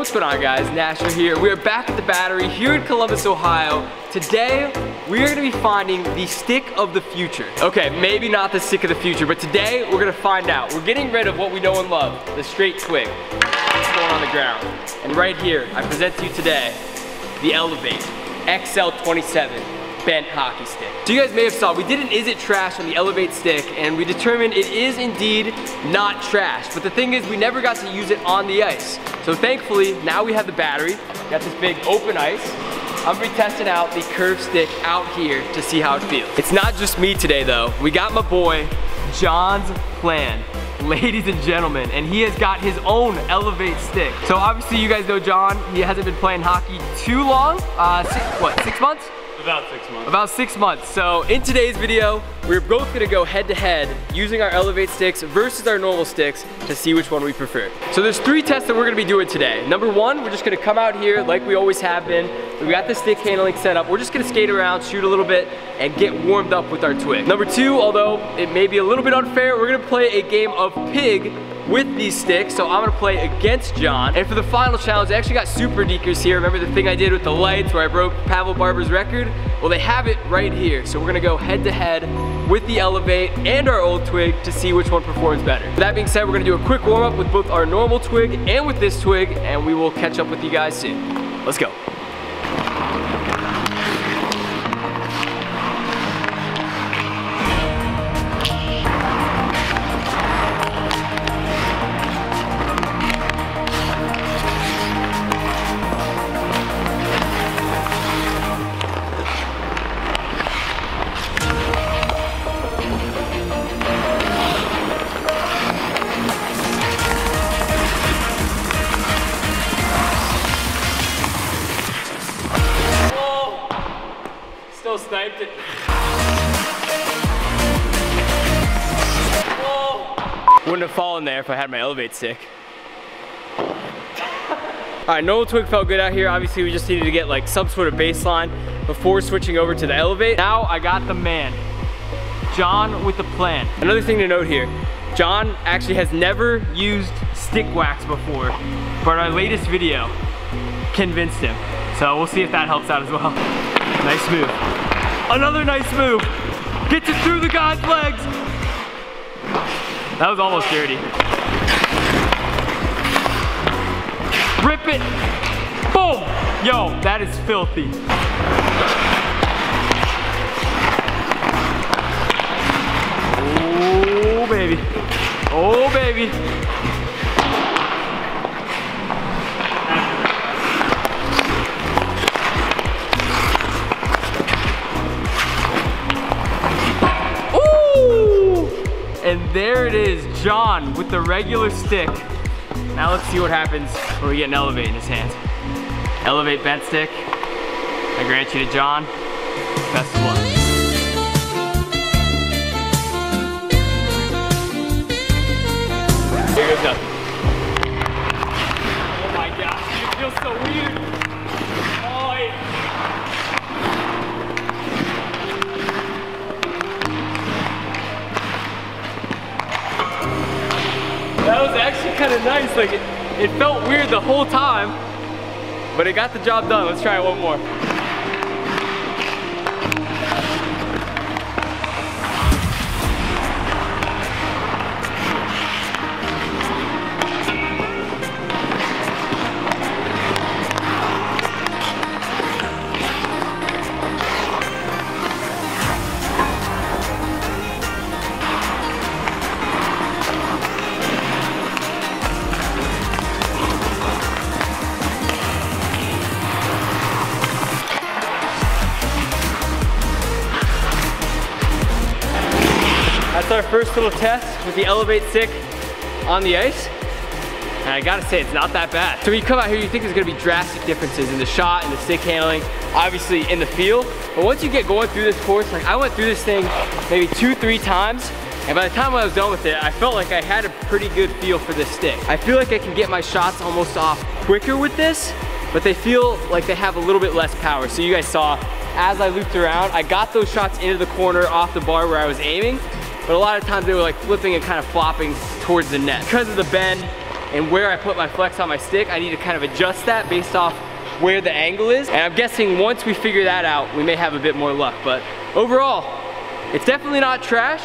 what's going on guys? Nasher here. We are back at the battery here in Columbus, Ohio. Today, we are gonna be finding the stick of the future. Okay, maybe not the stick of the future, but today we're gonna find out. We're getting rid of what we know and love, the straight twig. It's going on the ground. And right here, I present to you today, the Elevate XL27 bent hockey stick. So you guys may have saw, we did an is it trash on the Elevate stick and we determined it is indeed not trash. But the thing is we never got to use it on the ice. So thankfully, now we have the battery, got this big open ice. I'm gonna be testing out the curved stick out here to see how it feels. It's not just me today though. We got my boy, John's Plan ladies and gentlemen, and he has got his own Elevate stick. So obviously you guys know John, he hasn't been playing hockey too long, uh, six, what, six months? About six months. About six months. So in today's video, we're both gonna go head to head using our Elevate sticks versus our normal sticks to see which one we prefer. So there's three tests that we're gonna be doing today. Number one, we're just gonna come out here like we always have been. We got the stick handling set up. We're just gonna skate around, shoot a little bit, and get warmed up with our twig. Number two, although it may be a little bit unfair, we're gonna play a game of pig with these sticks. So I'm gonna play against John. And for the final challenge, I actually got super dekers here. Remember the thing I did with the lights where I broke Pavel Barber's record? Well, they have it right here. So we're gonna go head to head with the Elevate and our old twig to see which one performs better. That being said, we're gonna do a quick warm up with both our normal twig and with this twig, and we will catch up with you guys soon. Let's go. If I had my elevate stick. All right, normal twig felt good out here. Obviously, we just needed to get like some sort of baseline before switching over to the elevate. Now I got the man, John with the plan. Another thing to note here, John actually has never used stick wax before, but our latest video convinced him. So we'll see if that helps out as well. Nice move. Another nice move. Gets it through the guy's legs. That was almost dirty. Rip it. Boom. Yo, that is filthy. Oh, baby. Oh, baby. And there it is, John with the regular stick. Now let's see what happens when we get an Elevate in his hands. Elevate bent stick. I grant you to John. Best of luck. Kind of nice. Like it, it felt weird the whole time, but it got the job done. Let's try it one more. First little test with the Elevate stick on the ice. And I gotta say, it's not that bad. So when you come out here, you think there's gonna be drastic differences in the shot and the stick handling, obviously in the feel. But once you get going through this course, like I went through this thing maybe two, three times, and by the time I was done with it, I felt like I had a pretty good feel for this stick. I feel like I can get my shots almost off quicker with this, but they feel like they have a little bit less power. So you guys saw, as I looped around, I got those shots into the corner off the bar where I was aiming, but a lot of times they were like flipping and kind of flopping towards the net. Because of the bend, and where I put my flex on my stick, I need to kind of adjust that based off where the angle is. And I'm guessing once we figure that out, we may have a bit more luck. But overall, it's definitely not trash.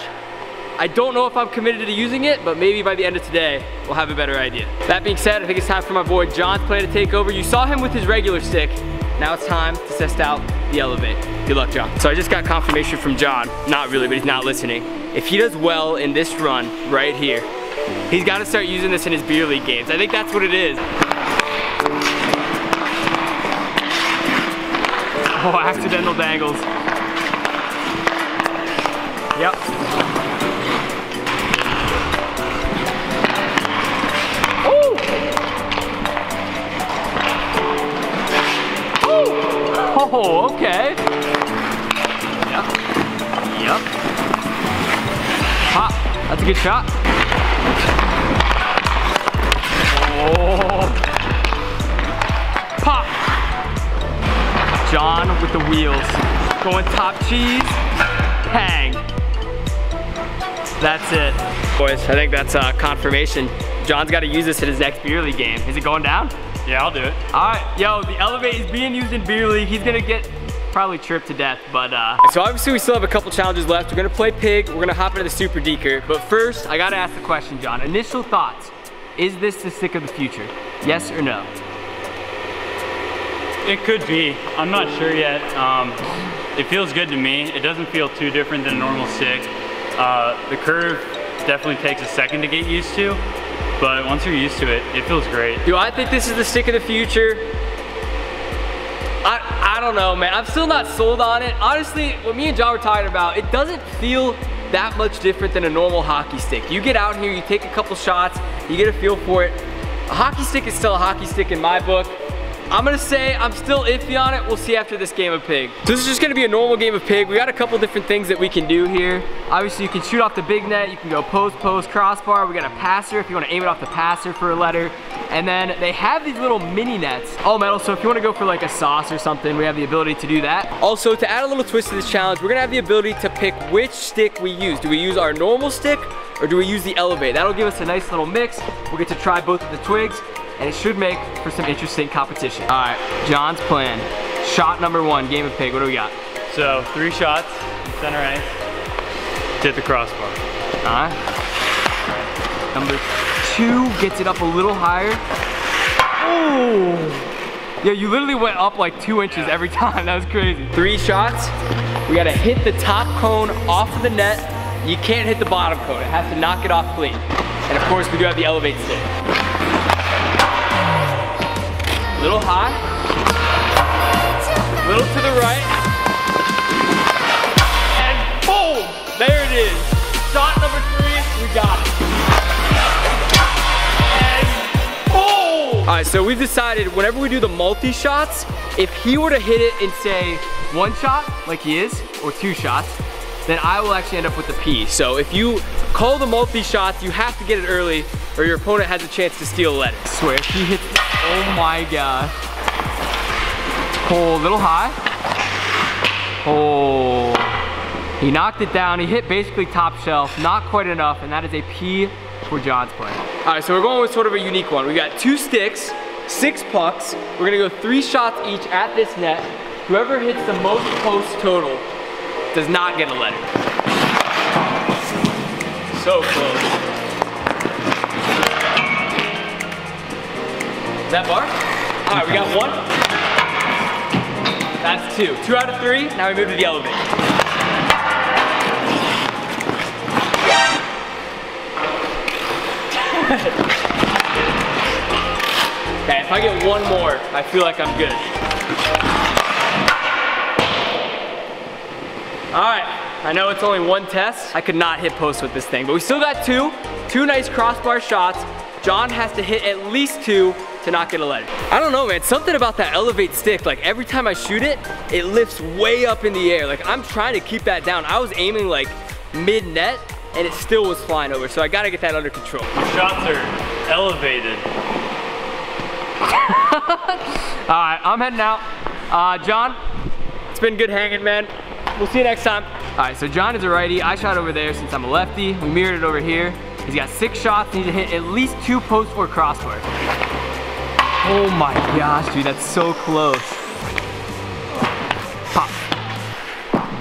I don't know if I'm committed to using it, but maybe by the end of today, we'll have a better idea. That being said, I think it's time for my boy John's plan to take over. You saw him with his regular stick. Now it's time to test out the Elevate. Good luck, John. So I just got confirmation from John, not really, but he's not listening. If he does well in this run right here, he's got to start using this in his beer league games. I think that's what it is. Oh, accidental dangles. That's a good shot. Oh. Pop. John with the wheels. Going top cheese. Hang. That's it. Boys, I think that's uh, confirmation. John's got to use this in his next beer league game. Is it going down? Yeah, I'll do it. All right, yo, the Elevate is being used in beer league. He's gonna get probably tripped to death, but uh. So obviously we still have a couple challenges left. We're gonna play pig, we're gonna hop into the super deker. But first, I gotta ask the question, John. Initial thoughts, is this the stick of the future? Yes or no? It could be, I'm not sure yet. Um, it feels good to me. It doesn't feel too different than a normal stick. Uh, the curve definitely takes a second to get used to, but once you're used to it, it feels great. Do I think this is the stick of the future? Don't know, man. I'm still not sold on it. Honestly, what me and John were talking about, it doesn't feel that much different than a normal hockey stick. You get out here, you take a couple shots, you get a feel for it. A hockey stick is still a hockey stick in my book. I'm gonna say I'm still iffy on it. We'll see after this game of pig. So this is just gonna be a normal game of pig. We got a couple different things that we can do here. Obviously you can shoot off the big net. You can go post, post, crossbar. We got a passer if you wanna aim it off the passer for a letter. And then they have these little mini nets, all metal. So if you wanna go for like a sauce or something, we have the ability to do that. Also to add a little twist to this challenge, we're gonna have the ability to pick which stick we use. Do we use our normal stick or do we use the Elevate? That'll give us a nice little mix. We'll get to try both of the twigs and it should make for some interesting competition. All right, John's plan. Shot number one, game of pig, what do we got? So three shots, center ice, hit the crossbar. All right. Number two gets it up a little higher. Oh! Yeah, you literally went up like two inches every time. That was crazy. Three shots. We gotta hit the top cone off of the net. You can't hit the bottom cone. It has to knock it off clean. And of course, we do have the elevate stick A little high, A little to the right, and boom, there it is. All right, so we've decided whenever we do the multi-shots, if he were to hit it in say one shot, like he is, or two shots, then I will actually end up with the P. So if you call the multi-shots, you have to get it early or your opponent has a chance to steal a letter. I swear, if he hits Oh my gosh. Oh, a little high. Oh. He knocked it down. He hit basically top shelf. Not quite enough, and that is a P for John's play. All right, so we're going with sort of a unique one. We got two sticks, six pucks. We're gonna go three shots each at this net. Whoever hits the most posts total does not get a letter. So close. Is that bar? All right, we got one. That's two. Two out of three. Now we move to the elevator. Okay, if I get one more, I feel like I'm good. All right, I know it's only one test. I could not hit post with this thing, but we still got two. Two nice crossbar shots. John has to hit at least two to not get a letter. I don't know, man. Something about that elevate stick, like every time I shoot it, it lifts way up in the air. Like I'm trying to keep that down. I was aiming like mid net and it still was flying over. So I gotta get that under control. Your shots are elevated. All right, I'm heading out. Uh, John, it's been good hanging, man. We'll see you next time. All right, so John is a righty. I shot over there since I'm a lefty. We mirrored it over here. He's got six shots, needs to hit at least two posts or crossbar. Oh my gosh, dude, that's so close. Pop.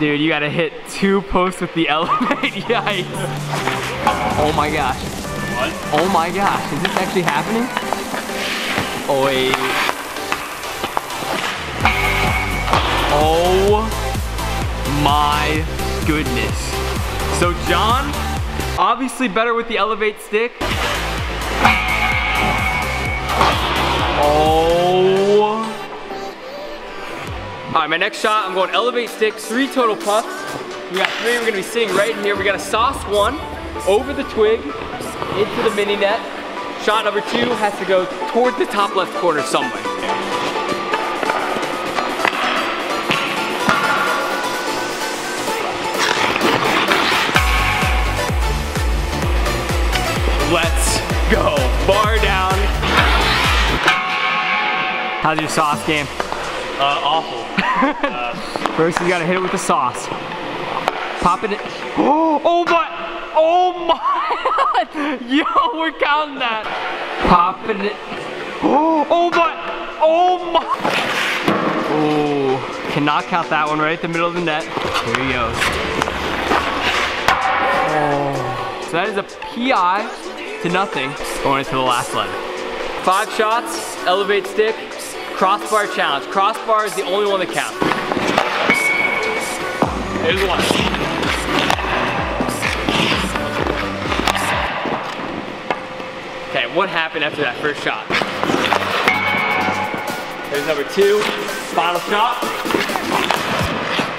Dude, you gotta hit two posts with the elevate, yikes. Oh my gosh. What? Oh my gosh, is this actually happening? Oh wait. Oh my goodness. So John, obviously better with the elevate stick. Oh. All right, my next shot, I'm going elevate stick, three total puffs. We got three, we're gonna be sitting right in here. We got a sauce one, over the twig, into the mini net. Shot number two has to go toward the top left corner somewhere. Let's go. Bar down. How's your sauce game? Uh, awful. First, you gotta hit it with the sauce. Pop it in. Oh, oh my! Oh my! Yo, we're counting that. Pop it in. Oh, oh my! Oh my! Oh, cannot count that one right at the middle of the net. Here he goes. Oh, so that is a PI to nothing going into the last letter. Five shots, elevate stick, crossbar challenge. Crossbar is the only one that counts. There's one. Okay, what happened after that first shot? There's number two, final shot.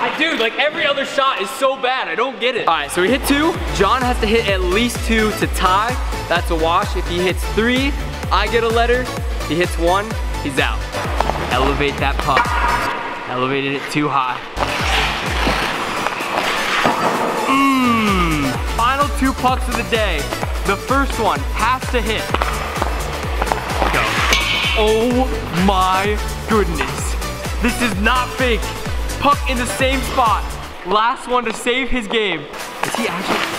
I, dude, like every other shot is so bad, I don't get it. All right, so we hit two. John has to hit at least two to tie. That's a wash. If he hits three, I get a letter. If he hits one, he's out. Elevate that puck. Elevated it too high. Mmm. Final two pucks of the day. The first one has to hit. Go. Oh my goodness. This is not fake. Puck in the same spot. Last one to save his game. Is he actually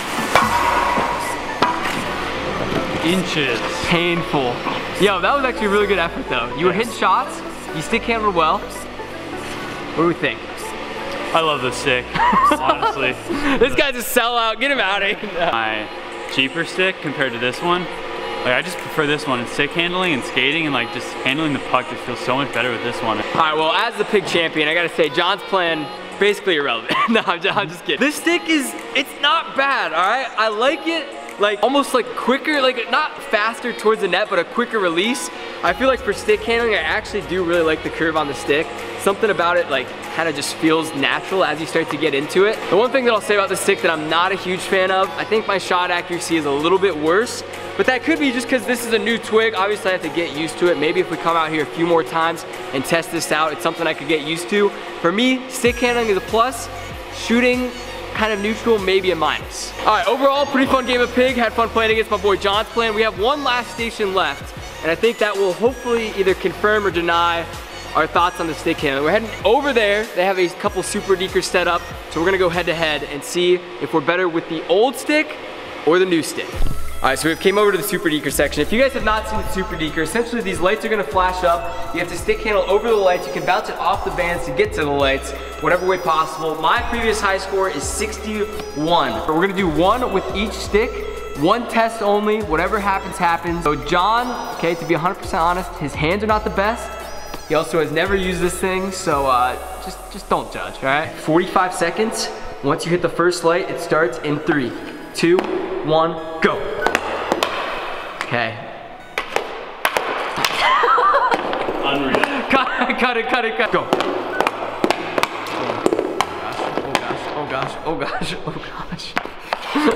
Inches. painful? Yo, that was actually a really good effort though. You were hitting shots. You stick handled well. What do we think? I love this stick, honestly. This guy's a sellout. Get him out of here. My cheaper stick compared to this one, like I just prefer this one. And stick handling and skating and like just handling the puck just feels so much better with this one. All right, well, as the pig champion, I gotta say, John's plan basically irrelevant. no, I'm just, I'm just kidding. This stick is, it's not bad, all right? I like it, like almost like quicker, like not faster towards the net, but a quicker release. I feel like for stick handling, I actually do really like the curve on the stick. Something about it like kind of just feels natural as you start to get into it. The one thing that I'll say about the stick that I'm not a huge fan of, I think my shot accuracy is a little bit worse, but that could be just because this is a new twig. Obviously I have to get used to it. Maybe if we come out here a few more times and test this out, it's something I could get used to. For me, stick handling is a plus. Shooting, kind of neutral, maybe a minus. All right, overall, pretty fun game of pig. Had fun playing against my boy John's plan. We have one last station left, and I think that will hopefully either confirm or deny our thoughts on the stick handling. We're heading over there. They have a couple super dekers set up, so we're gonna go head to head and see if we're better with the old stick or the new stick. All right, so we've came over to the Super Deker section. If you guys have not seen the Super Deker, essentially these lights are gonna flash up. You have to stick handle over the lights. You can bounce it off the bands to get to the lights, whatever way possible. My previous high score is 61. But we're gonna do one with each stick, one test only, whatever happens, happens. So John, okay, to be 100% honest, his hands are not the best. He also has never used this thing, so uh, just, just don't judge, all right? 45 seconds. Once you hit the first light, it starts in three, two, one. Okay. Unreal. Cut, cut it, cut it, cut it. Go. Oh gosh, oh gosh, oh gosh, oh gosh, oh gosh. Oh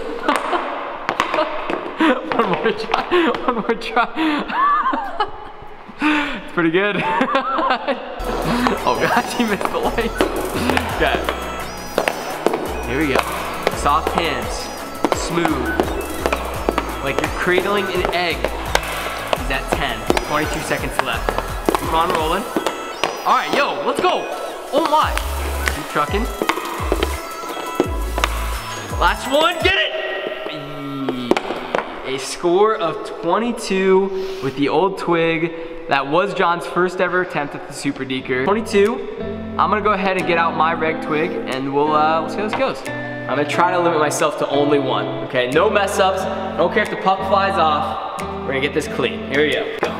one more try, one more try. it's pretty good. oh gosh, he missed the light. Okay. Here we go. Soft hands, smooth. Like you're cradling an egg. He's at 10. 22 seconds left. Keep on rolling. All right, yo, let's go. Oh my. Keep trucking. Last one, get it. a score of 22 with the old twig. That was John's first ever attempt at the Super Deker. 22. I'm gonna go ahead and get out my reg twig and we'll, uh, we'll see how this goes. I'm gonna try to limit myself to only one, okay? No mess ups. Don't care if the puck flies off. We're gonna get this clean. Here we go. go.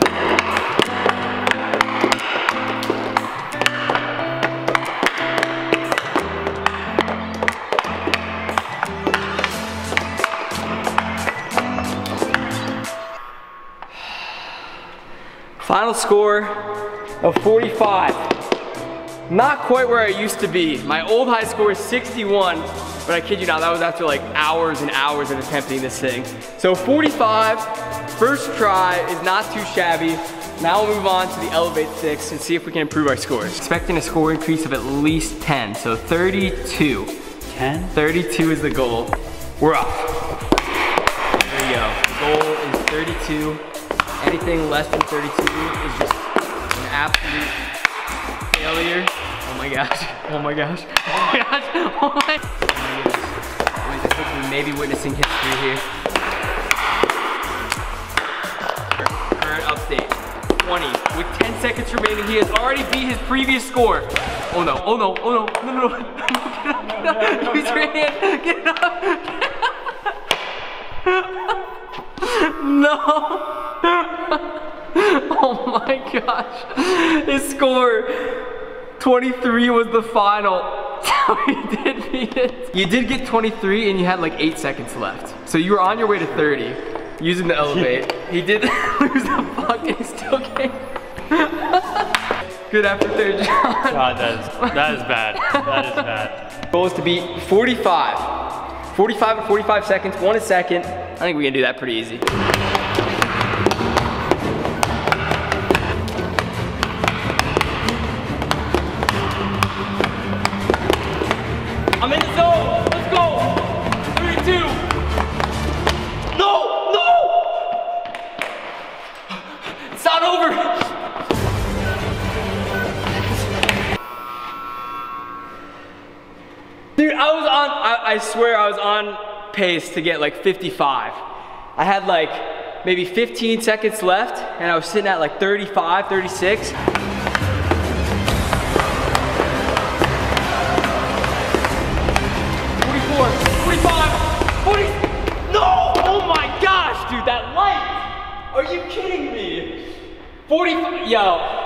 Final score of 45. Not quite where I used to be. My old high score is 61, but I kid you not, that was after like hours and hours of attempting this thing. So 45, first try is not too shabby. Now we'll move on to the Elevate 6 and see if we can improve our scores. Expecting a score increase of at least 10, so 32. 10? 32 is the goal. We're off. There you go. The goal is 32. Anything less than 32 is just an absolute failure. Oh, oh, oh my gosh. Oh my gosh. Oh my gosh. Oh my. Oh my. Wait, this looks we may be witnessing history here. Current update. 20. With 10 seconds remaining, he has already beat his previous score. Oh no, oh no, oh no, no, no, no. Get up, get up. Use your hand. Get up. No. oh my gosh. His score 23 was the final. So he did beat it. You did get 23 and you had like eight seconds left. So you were on your way to 30 using the elevate. he did lose the puck and he still came. Good after third, John. God, that is, that is bad. That is bad. Goal is to beat 45. 45 and 45 seconds, one a second. I think we can do that pretty easy. Swear I was on pace to get like 55. I had like maybe 15 seconds left and I was sitting at like 35, 36. 44,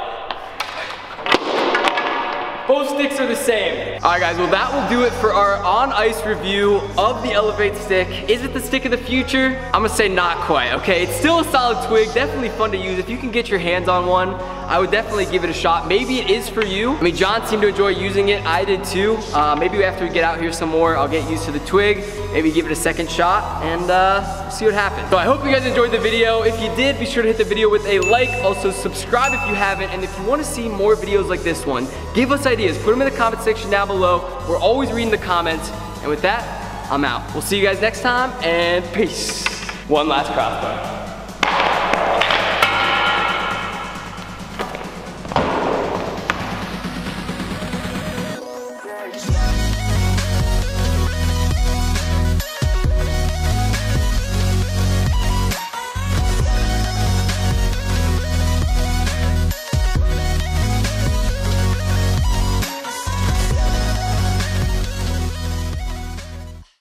Both sticks are the same. All right guys, well that will do it for our on ice review of the Elevate stick. Is it the stick of the future? I'm gonna say not quite, okay? It's still a solid twig, definitely fun to use. If you can get your hands on one, I would definitely give it a shot. Maybe it is for you. I mean, John seemed to enjoy using it, I did too. Uh, maybe after we get out here some more, I'll get used to the twig, maybe give it a second shot and uh, see what happens. So I hope you guys enjoyed the video. If you did, be sure to hit the video with a like. Also subscribe if you haven't. And if you wanna see more videos like this one, give us ideas. Put them in the comment section down below. We're always reading the comments. And with that, I'm out. We'll see you guys next time and peace. One last crossbar.